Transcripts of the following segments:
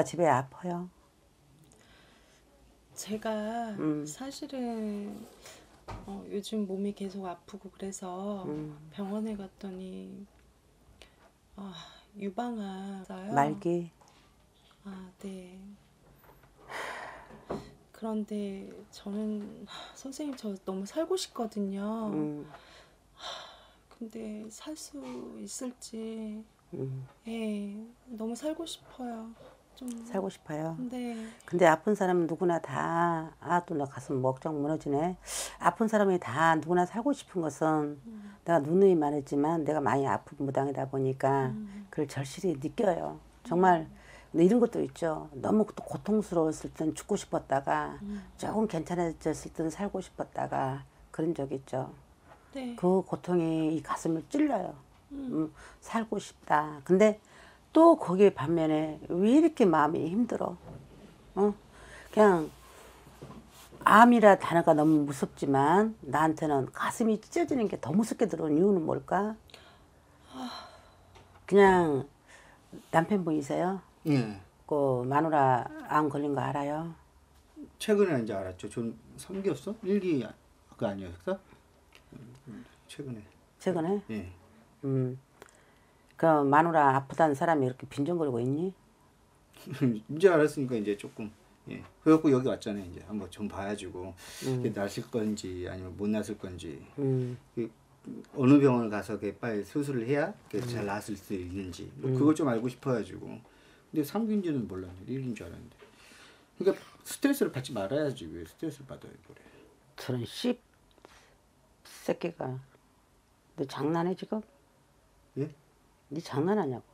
와이프가 집에 아파요. 제가 음. 사실은 어, 요즘 몸이 계속 아프고 그래서 음. 병원에 갔더니 아, 유방암이요. 말기. 아, 네. 그런데 저는 선생님 저 너무 살고 싶거든요. 음, 근데 살 수 있을지 음, 예, 너무 살고 싶어요. 좀 살고 싶어요. 네. 근데 아픈 사람은 누구나 다, 아, 또 나 가슴 먹정 무너지네. 아픈 사람이 다 누구나 살고 싶은 것은 음, 내가 누누이 말했지만 내가 많이 아픈 무당이다 보니까 음, 그걸 절실히 느껴요. 정말 근데 이런 것도 있죠. 너무 또 고통스러웠을 땐 죽고 싶었다가 음. 조금 괜찮아졌을 때는 살고 싶었다가 그런 적 있죠. 네. 그 고통이 이 가슴을 찔러요. 음, 음, 살고 싶다. 근데 또 거기에 반면에 왜 이렇게 마음이 힘들어? 어? 그냥 암이라 단어가 너무 무섭지만 나한테는 가슴이 찢어지는 게 더 무섭게 들어온 이유는 뭘까? 그냥 남편분이세요? 예. 그 마누라 암 걸린 거 알아요? 최근에 이제 알았죠. 전 3기였어? 1기 그 아니었어? 음, 최근에. 최근에? 예. 음. 그 마누라 아프다는 사람이 이렇게 빈정거리고 있니? 이제 알았으니까 이제 조금 예. 그래갖고 여기 왔잖아요. 이제 한번 좀 봐야지고 이게 났을 건지 아니면 못 났을 건지 음. 그 어느 병원을 가서 그 빨리 수술을 해야 그게 잘 나았을 수 있는지 뭐 그걸 좀 알고 싶어가지고 근데 3기인지는 몰랐는데 1기인 줄 알았는데 그러니까 스트레스를 받지 말아야지 왜 스트레스를 받아요 그래 저런 씨 새끼가 너 장난해 지금? 예? 네 장난하냐고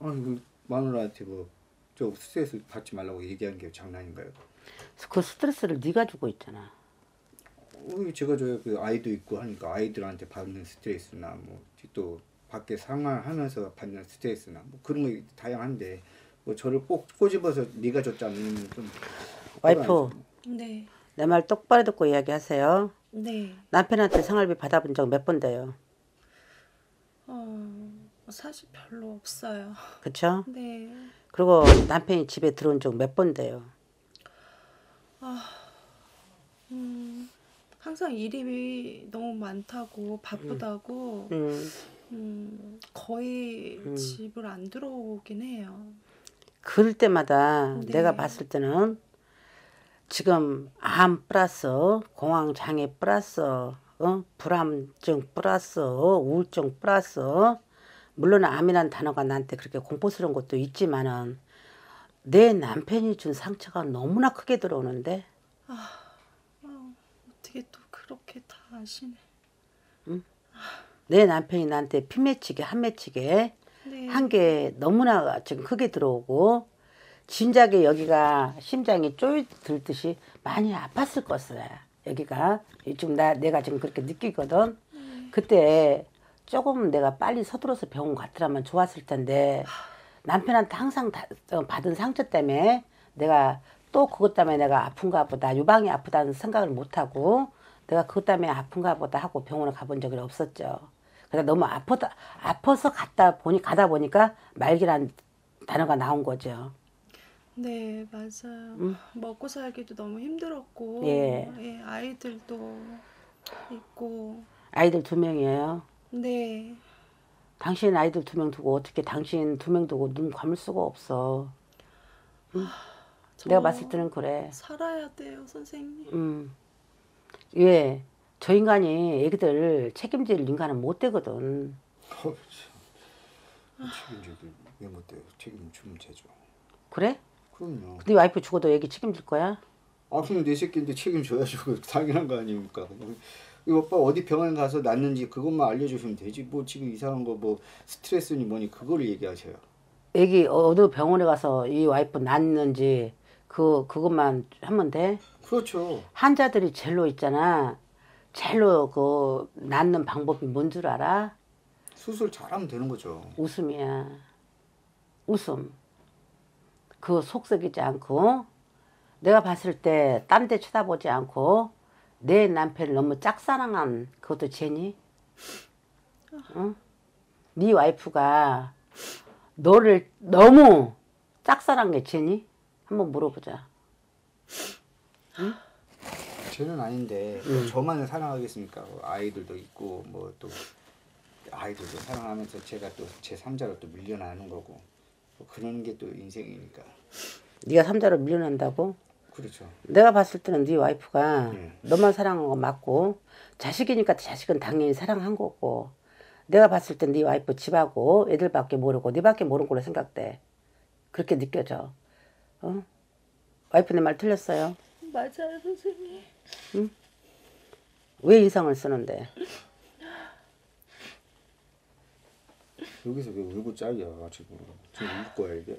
아니 그 마누라한테 뭐저 스트레스 받지 말라고 얘기한 게 장난인가요? 그 스트레스를 네가 주고 있잖아 어, 제가 저그 아이도 있고 하니까 아이들한테 받는 스트레스나 뭐 또 밖에 생활하면서 받는 스트레스나 뭐 그런 거 다양한데 뭐 저를 꼭 꼬집어서 네가 줬자는 좀 와이프 네. 내 말 똑바로 듣고 이야기하세요 네. 남편한테 생활비 받아본 적 몇 번 돼요 어, 사실 별로 없어요. 그쵸? 네. 그리고 남편이 집에 들어온 적 몇 번 돼요 음, 항상 일이 너무 많다고 바쁘다고 음, 음, 거의 집을 안 들어오긴 해요. 그럴 때마다 네. 내가 봤을 때는 지금 암 플러스 공황 장애 플러스 어? 불안증 플러스 우울증 플러스 물론 암이라는 단어가 나한테 그렇게 공포스러운 것도 있지만은 내 남편이 준 상처가 너무나 크게 들어오는데 어떻게 또 그렇게 다 아시네. 내 남편이 나한테 피 맺히게 한 맺히게 네. 한게 너무나 지금 크게 들어오고 진작에 여기가 심장이 쪼이 들듯이 많이 아팠을 것이야 여기가 지금 나 내가 지금 그렇게 느끼거든 그때 조금 내가 빨리 서둘러서 병원 갔더라면 좋았을 텐데 남편한테 항상 다- 어, 받은 상처 때문에 내가 또 그것 때문에 내가 아픈가 보다 유방이 아프다는 생각을 못 하고 내가 그것 때문에 아픈가 보다 하고 병원을 가본 적이 없었죠. 그래서 너무 아프다 아파서 갔다 보니 가다 보니까 말기란 단어가 나온 거죠. 네, 맞아요. 먹고 살기도 너무 힘들었고, 예. 예, 아이들도 있고, 아이들 두 명이에요. 네, 당신 아이들 두 명 두고 어떻게 당신 두 명 두고 눈 감을 수가 없어. 저 내가 봤을 때는 그래. 살아야 돼요, 선생님. 음. 왜? 저 인간이 애기들 책임질 인간은 못 되거든. 어, 참. 책임져도 왜 못 돼요 책임 주면 되죠 그래? 그럼요 네 와이프 죽어도 애기 책임질 거야? 아 그럼 내 새끼인데 책임져야죠 당연한 거 아닙니까 이 오빠 어디 병원 가서 났는지 그것만 알려주시면 되지 뭐 지금 이상한 거 뭐 스트레스니 뭐니 그거를 얘기하셔요 애기 어느 병원에 가서 이 와이프 낳는지 그 그것만 하면 돼? 그렇죠 환자들이 젤로 있잖아. 젤로 그 낳는 방법이 뭔 줄 알아? 수술 잘하면 되는 거죠 웃음이야. 웃음. 그 속썩이지 않고 내가 봤을 때 딴 데 쳐다보지 않고 내 남편을 너무 짝사랑한 그것도 죄니? 응? 네 와이프가 너를 너무 짝사랑 게 쟤니? 한번 물어보자. 쟤는 아닌데 음. 저만을 사랑하겠습니까? 아이들도 있고 뭐 또 아이들도 사랑하면서 제가 또 제 3자로 또 밀려나는 거고 뭐 그런 게 또 인생이니까 네가 삼자로 밀려난다고? 그렇죠. 내가 봤을 때는 네 와이프가 예. 너만 사랑한 거 맞고 자식이니까 자식은 당연히 사랑한 거고 내가 봤을 땐 네 와이프 집하고 애들밖에 모르고 네밖에 모르는 걸로 생각돼. 그렇게 느껴져. 어? 와이프 내말 틀렸어요. 맞아요, 선생님. 왜 인상을 쓰는데? 여기서 왜 울고 짤이야 지금 지금 울 거야 이게?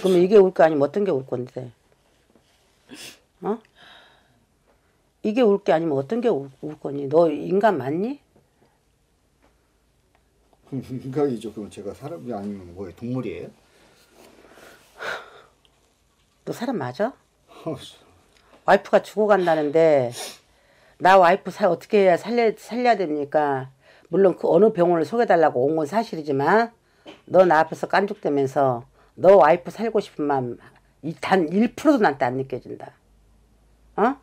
그러면 이게 울 거 아니면 어떤 게 울 건데? 어? 이게 울 게 아니면 어떤 게 울 거니? 너 인간 맞니? 그럼 인간이죠. 그럼 제가 사람이 아니면 뭐예요? 동물이에요? 너 사람 맞아? 어, 와이프가 죽어간다는데 나 와이프 살 어떻게 해야 살려 살려야 됩니까? 물론 그 어느 병원을 소개달라고 온 건 사실이지만 너 나 앞에서 깐죽대면서 너 와이프 살고 싶은 마음 단 1%도 나한테 안 느껴진다. 어?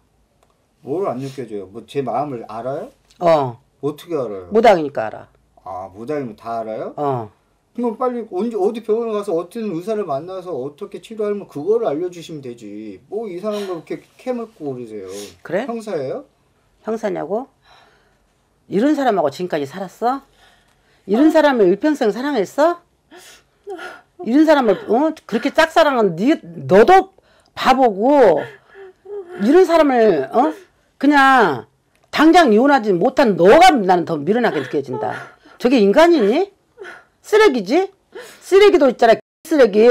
뭘 안 느껴져요? 뭐 제 마음을 알아요? 어. 어떻게 알아요? 무당이니까 알아. 아 무당이면 다 알아요? 어. 그럼 빨리 언제 어디 병원에 가서 어떤 의사를 만나서 어떻게 치료하면 그거를 알려주시면 되지. 뭐 이상한 거 이렇게 캐묻고 그러세요. 그래? 형사예요? 형사냐고? 이런 사람하고 지금까지 살았어? 이런 사람을 일평생 사랑했어? 이런 사람을 어? 그렇게 짝사랑한 네 너도 바보고 이런 사람을 어? 그냥 당장 이혼하지 못한 너가 나는 더 미련하게 느껴진다. 저게 인간이니? 쓰레기지? 쓰레기도 있잖아. 쓰레기.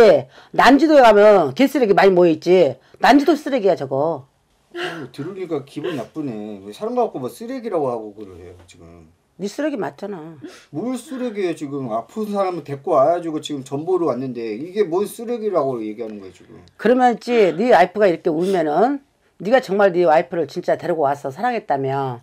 난지도에 가면 개쓰레기 많이 모여있지. 난지도 쓰레기야 저거. 어, 들으니까 기분 나쁘네. 왜 사람 갖고 뭐 쓰레기라고 하고 그러세요 지금. 네 쓰레기 맞잖아. 뭘 쓰레기예요 지금 아픈 사람을 데리고 와가지고 지금 전보로 왔는데 이게 뭔 쓰레기라고 얘기하는 거예요 지금. 그러면 있지 네 와이프가 이렇게 울면은 네가 정말 네 와이프를 진짜 데리고 와서 사랑했다면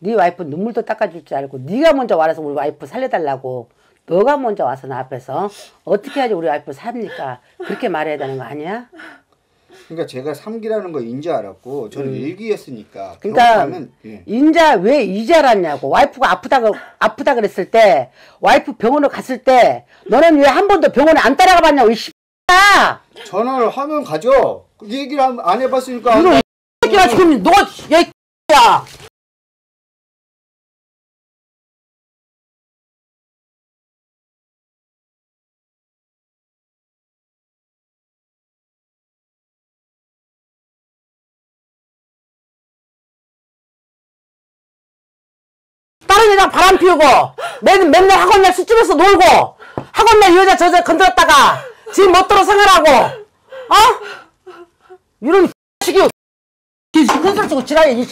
네 와이프 눈물도 닦아줄 줄 알고 네가 먼저 와서 우리 와이프 살려달라고 너가 먼저 와서 나 앞에서 어떻게 해야지 우리 와이프 삽니까 그렇게 말해야 되는 거 아니야? 그러니까 제가 삼기라는 거 인지 알았고 저는 일기였으니까. 음. 그러니까 병원하면, 예. 인자 왜 이제 알았냐고 와이프가 아프다고 아프다 그랬을 때 와이프 병원을 갔을 때 너는 왜 한 번도 병원에 안 따라가 봤냐고 이 씨야 전화를 하면 가죠. 그 얘기를 안- 안 해봤으니까. 안 이거 가- 이 새끼가 지금 너야 여자 바람 피우고 맨, 맨날 학원날 술집에서 놀고 학원날 이 여자 저 여자 건드렸다가 지금 못 들어 생활하고 어? 이런 식이 큰 소리 치고 지랄해 이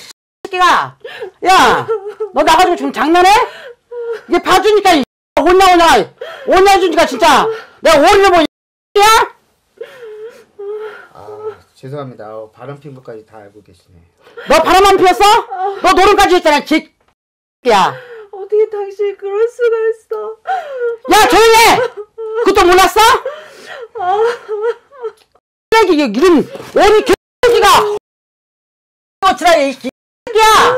새끼가 야 너 나가지고 지금 장난해? 이게 봐주니까 이 오냐 오냐 오냐 주니까 진짜 내가 오리를 보니 야? 아 죄송합니다. 어, 바람 핀 것까지 다 알고 계시네. 너 바람만 피웠어? 너 노름까지 했잖아 야 어떻게 당신이 그럴 수가 있어? 야 조용히 해! 그것도 몰랐어? 쓰레기 이런 오리 개새끼가 어찌라 이 새끼야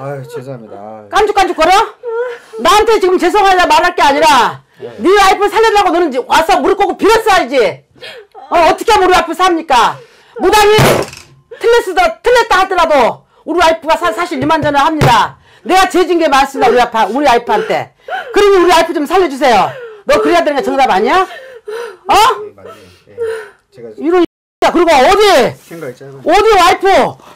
아 죄송합니다. 아, 깐죽깐죽 거려? 나한테 지금 죄송하다 말할 게 아니라 네 와이프 살려달라고 너는 와서 무릎 꿇고 빌었어야지 어, 어떻게 우리 와이프 삽니까 무당이 틀렸으더 틀렸다 하더라도 우리 와이프가 사, 사실 이만저만 합니다 내가 죄진 게 많습니다 우리 와이프, 우리 와이프한테 그러니 우리 와이프 좀 살려주세요 너 그래야 되는 게 정답 아니야? 어? 네, 맞네요. 예. 제가 이런 야 그리고 어디. 어디 와이프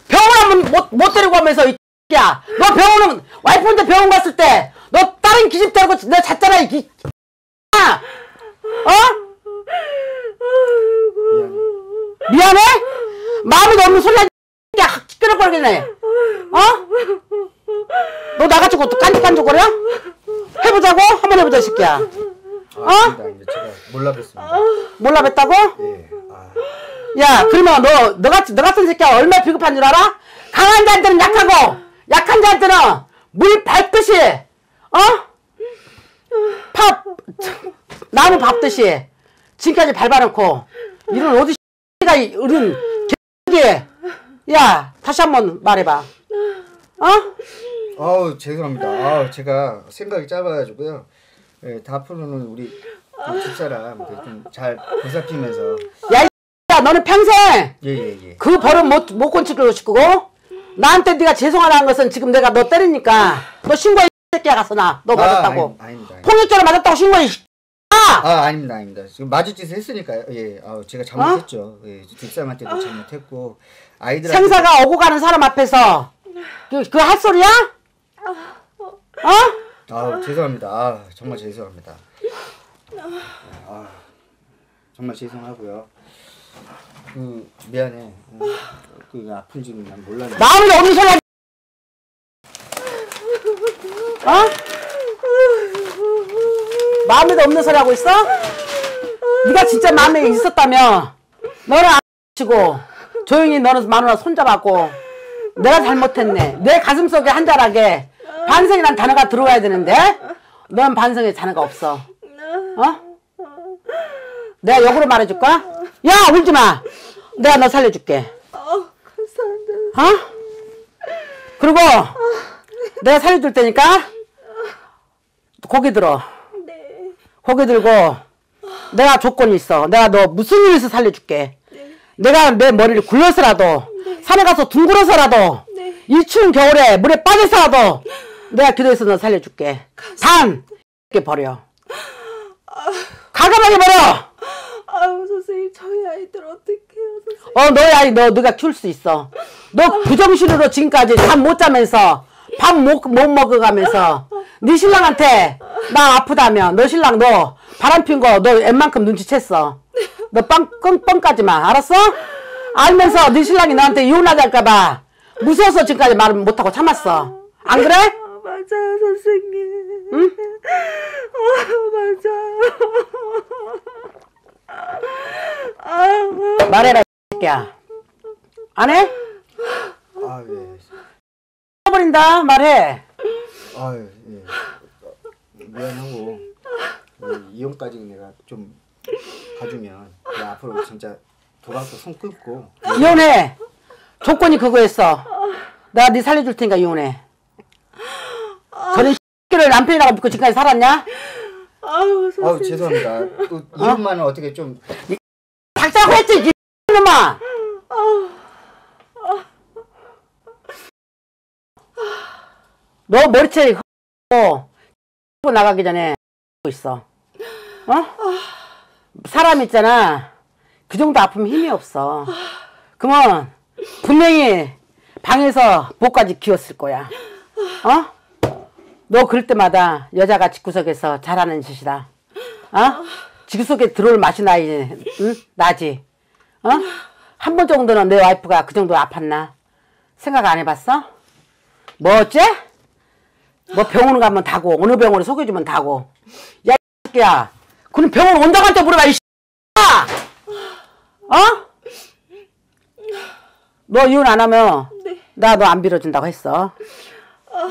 병원 한번 못, 못 데리고 가면서 이 야, 너 병원은 와이프한테 병원 갔을 때 너 다른 기집 데리고 너 잤잖아 이 기. 야, 어? 미안해. 미안해? 마음이 소리 하지 야, 시끄러버리겠네. 어? 너 나가지고 또 깐죽깐죽거려? 해보자고? 이 새끼야. 아, 아닙니다. 이제 제가 몰라뵀습니다. 몰라 뵀다고? 예. 아, 야, 그러면 너, 너 같은, 너 같은 새끼가 얼마나 비겁한 줄 알아? 강한 자한테는 약하고, 약한 자한테는 물 밟듯이, 어? 밥, 나무 밟듯이, 지금까지 밟아놓고, 이런 어디 가 어른 개야 야 다시 한 번 말해봐 어? 아우 죄송합니다. 아우 제가 생각이 짧아가지고요. 예, 다 앞으로는 우리 그 집사람 좀잘 보살피면서 야, 이 야, 너는 평생 예예 예. 그 버릇 못, 못 고치고 싶고, 나한테 네가 죄송하다는 것은 지금 내가 너 때리니까, 너 신고해, 이 새끼야, 가서 나. 너 맞았다고. 아, 아니, 아닙니다. 아닙니다. 폭력적으로 맞았다고 신고해, 이 아! 아 아닙니다 아닙니다. 지금 마주짓을 했으니까요. 예, 아우 제가 잘못했죠. 예, 집사람한테도 잘못했고 아이들 생사가 오고 가는 사람 앞에서, 그, 그 핫소리야? 어? 아 죄송합니다. 아 정말 죄송합니다. 아 정말 죄송하고요. 그 미안해. 어, 그 아픈 줄은 난 몰랐는데. 마음이 없는 소리. 어? 마음에도 없는 소리 하고 있어? 네가 진짜 마음에 있었다면 너는 안 치고 조용히 너는 마누라 손잡았고 내가 잘못했네 내 가슴속에 한자락에 반성이란 단어가 들어와야 되는데 넌 반성의 단어가 없어 어? 내가 역으로 말해줄까? 야 울지 마 내가 너 살려줄게 아, 감사합니다. 어? 그리고 내가 살려줄 테니까 고개 들어. 네. 고개 들고 내가 조건이 있어. 내가 너 무슨 일에서 살려줄게. 네. 내가 내 머리를 굴려서라도 산에 가서 둥글어서라도 네. 이 추운 겨울에 물에 빠져서라도 내가 기도해서 너 살려줄게. 단 이렇게 버려. 가감하게 버려. 아유, 선생님, 저희 아이들 어떡해요, 선생님. 어, 너의 아이, 너, 너가 키울 수 있어. 너 부정신으로 지금까지 잠 못 자면서, 밥 못, 못 먹어가면서, 네 신랑한테, 나 아프다며, 너 신랑 너, 바람 핀 거, 너 웬만큼 눈치챘어. 너 빵, 뻥, 뻥까지 마. 알았어? 알면서 네 신랑이 너한테 이혼하자 할까봐, 무서워서 지금까지 말을 못하고 참았어. 안 그래? 아, 맞아요, 선생님. 응? 아, 맞아요. 아, 말해라, 이 새끼야. 안 해? 아 예. 버린다, 말해. 아 예. 미안하고 그 이혼까지 내가 좀 가주면 내가 앞으로 진짜 도박도 손 끊고 이혼해. 조건이 그거였어. 내가 네 살려줄 테니까 이혼해. X를 남편이라고 믿고 지금까지 살았냐? 아유, 아우 선생님. 죄송합니다. 그 이혼만은 어 떻게 좀 닥자고 했지, 이 놈아. 너 머리채 고 나가기 전에 하고 있어. 어? 사람 있잖아. 그 정도 아프면 힘이 없어. 그러면 분명히 방에서 목까지 기웠을 거야. 어? 너 그럴 때마다 여자가 집구석에서 잘하는 짓이다. 어? 집구석에 들어올 맛이 나지, 응? 나지. 어? 한 번 정도는 내 와이프가 그 정도 아팠나? 생각 안 해봤어? 뭐 어째? 뭐 병원 가면 다고, 어느 병원에 소개주면 다고. 야, 이 새끼야. 그럼 병원 원장한테 물어봐, 이 새끼야! 어? 너 이혼 안 하면, 네. 나너 안 빌어준다고 했어.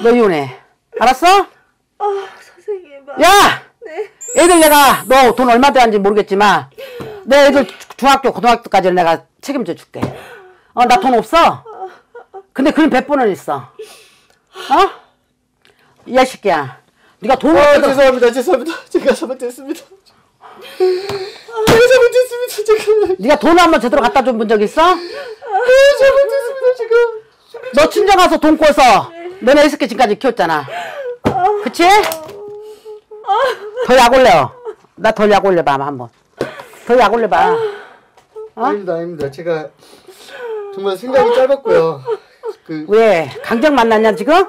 너 이혼해. 알았어? 아, 선생님. 아, 야! 네. 애들 내가 너 돈 얼마 들었는지 모르겠지만 내 애들 주- 중학교 고등학교까지는 내가 책임져 줄게 어 나 돈 없어 근데 그런 100번은 있어 어? 이 새끼야 네가 돈아 죄송합니다 죄송합니다 제가 잘못했습니다 제가 잘못했습니다 제가 네가 돈 한번 제대로 갖다 준적 있어? 잘못했습니다 지금 너 친정 가서 돈 꿔서 너네 애새끼 지금까지 키웠잖아. 그치? 더 약 올려. 나 더 약 올려봐 한번. 더 약 올려봐. 아닙니다 아닙니다. 제가 정말 생각이 짧았고요. 그 왜? 강정 만났냐 지금?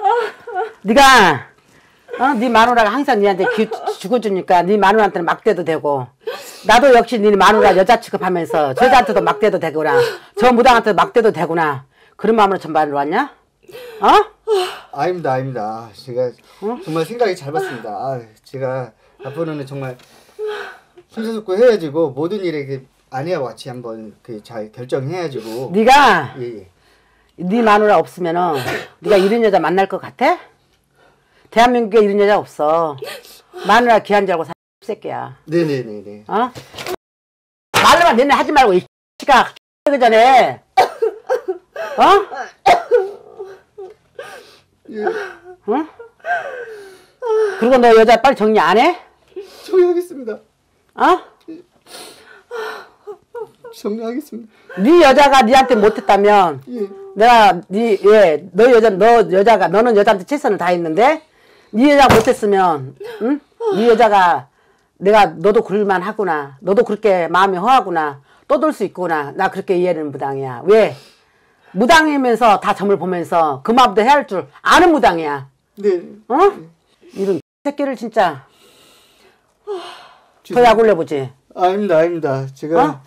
네가 어? 네 마누라가 항상 니한테 기, 죽어주니까 네 마누라한테는 막대도 되고. 나도 역시 네 마누라 여자 취급하면서 저 여자한테도 막대도 되구나. 저 무당한테도 막대도 되구나. 그런 마음으로 전반으로 왔냐? 어? 아닙니다 아닙니다. 제가 정말 생각이 짧았습니다. 아, 제가 앞으로는 정말 힘써서 해야지고 모든 일에 그 아내와 같이 한번 그 잘 결정해야지고. 네가 예 예. 네 마누라 없으면은 네가 이런 여자 만날 것 같아? 대한민국에 이런 여자 없어. 마누라 귀한 줄 알고 살 새끼야. 네네네네. 어? 말로만 내내 하지 말고 이 씨가 그 전에. 어? 예, 응? 그리고 너 여자 빨리 정리 안 해? 정리하겠습니다. 어? 정리하겠습니다. 네 여자가 네한테 못했다면 예. 내가 네예너 여자 너 여자가 너는 여자한테 최선을 다했는데 네 여자가 못했으면 응? 네 여자가 내가 너도 그럴만 하구나 너도 그렇게 마음이 허하구나 떠돌 수 있구나 나 그렇게 이해는 무당이야 왜 무당이면서 다 점을 보면서 그 마음도 해야 할 줄 아는 무당이야 네. 어 이런 새끼를 진짜 더 죄송- 약 올려 보지 아닙니다, 아닙니다. 제가 어?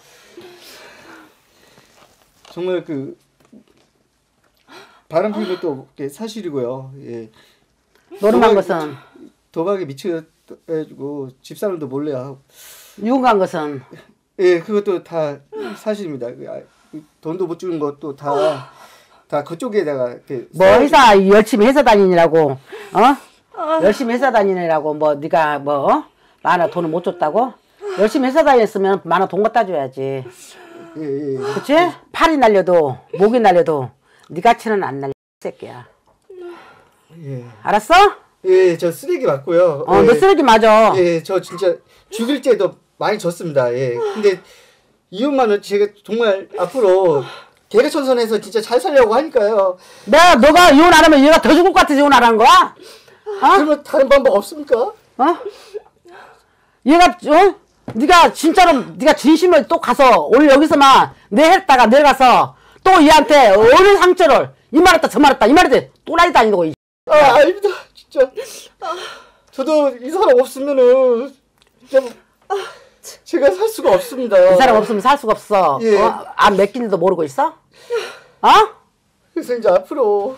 정말 그 바람 피는 것도 사실이고요. 예. 노름한 것은 도박에 미쳐가지고 집사람도 몰래 하고 유흥한 것은 예, 그것도 다 사실입니다. 그 아, 그 돈도 못 주는 것도 다, 다 그쪽에다가 이렇게 뭐 회사 열심히 회사 다니느라고 어 열심히 회사 다니느라고 뭐 네가 뭐 어? 만화 돈을 못 줬다고 열심히 회사 다녔으면 만화 돈 갖다 줘야지 예, 예, 예. 그치 팔이 날려도 목이 날려도 네 같이는 안 날려 이 새끼야 예. 알았어 예, 저 쓰레기 맞고요. 어 예. 너 쓰레기 맞아 예, 저 진짜 죽일 죄도 많이 졌습니다. 예. 근데 이혼만은 제가 정말 앞으로 개그천선에서 진짜 잘 살려고 하니까요. 내가 너가 이혼 안 하면 얘가 더 죽을 것 같아서 이혼 안 하는 거야 어? 그러면 다른 방법 없습니까? 어? 얘가 어? 네가 진짜로 네가 진심을 또 가서 오늘 여기서만 내 했다가 내려가서 또 얘한테 어느 상처를 이 말했다 저 말했다 이 말했다 또라이 다니고 이 아, 아닙니다. 진짜. 저도 이 사람 없으면은 진짜 제가 살 수가 없습니다. 이 사람 없으면 살 수가 없어. 예. 어? 안 맡긴지도 모르고 있어? 어? 그래서 이제 앞으로